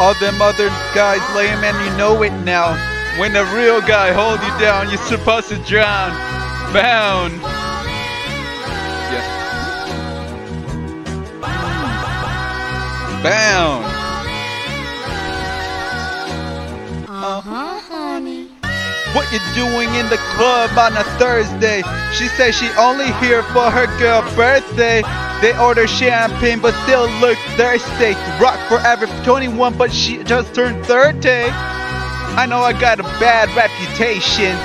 All them other guys lame and you know it now. When the real guy hold you down, you're supposed to drown. Bound. Yeah. Bound. Uh-huh, honey. What you doing in the club on a Thursday? She says she only here for her girl birthday. They order champagne but still look thirsty. Rock forever 21 but she just turned 30. I know I got a bad reputation.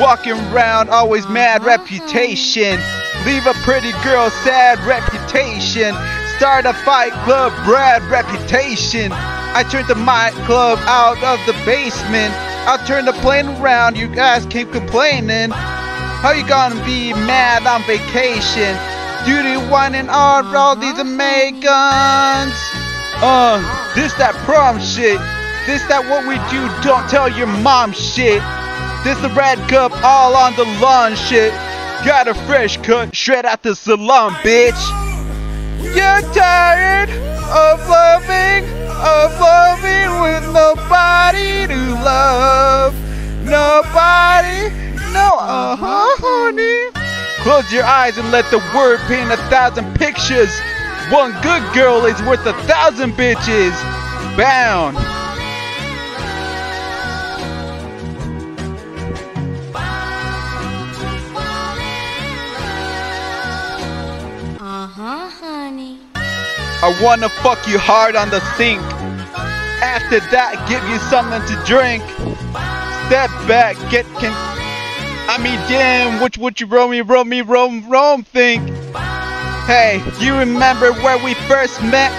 Walking around always mad reputation. Leave a pretty girl sad reputation. Start a fight club bad reputation. I turned the my club out of the basement. I'll turn the plane around, you guys keep complaining. How you gonna be mad on vacation? Duty whining on all these Americans. Uh, this that prom shit. This that what we do, don't tell your mom shit. This the red cup all on the lawn shit. Got a fresh cut straight out the salon, bitch. You're tired of loving, of loving with nobody to love. Nobody, no, uh huh, honey. Close your eyes and let the word paint a thousand pictures. One good girl is worth a thousand bitches. Bound. Uh-huh, honey. I wanna fuck you hard on the sink. After that, give you something to drink. Step back, get can. I mean, damn, which would you roam me, roam me, roam, roam think? Hey, you remember where we first met?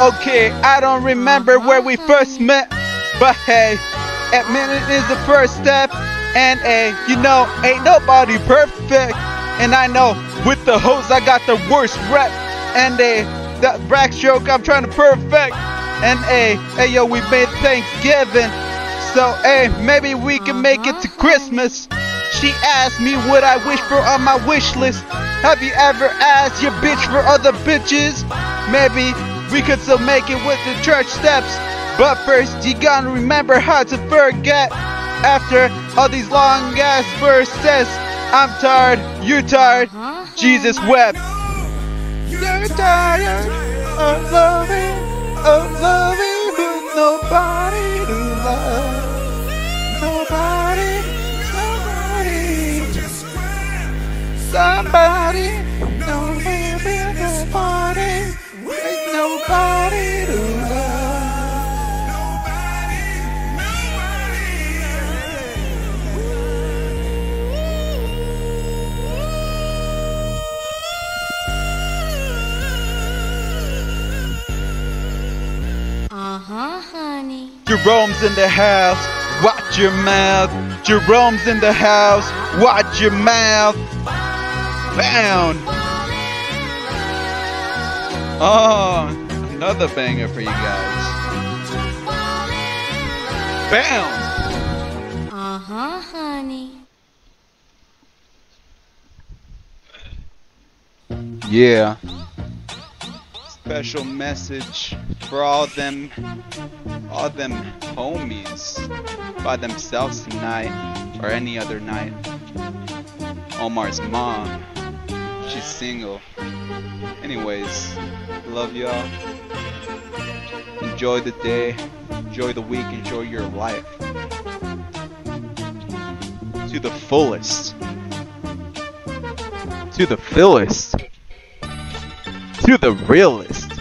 Okay, I don't remember where we first met, but hey, admitting is the first step, and hey, you know, ain't nobody perfect, and I know with the hoes I got the worst rep, and hey, that backstroke I'm trying to perfect, and hey, hey yo, we made Thanksgiving, so hey, maybe we can make it to Christmas. She asked me what I wish for on my wish list. Have you ever asked your bitch for other bitches? Maybe we could still make it with the church steps. But first, you gotta remember how to forget. After all these long ass verses, I'm tired, you're tired, Jesus wept. You're tired Jerome's in the house, watch your mouth. Jerome's in the house, watch your mouth. Bound. Oh, another banger for you guys. Bound. Uh-huh, honey. Yeah. Special message for all them all them homies by themselves tonight or any other night. Omar's mom. She's single. Anyways, love y'all. Enjoy the day, enjoy the week, enjoy your life. To the fullest. To the fullest to the realest.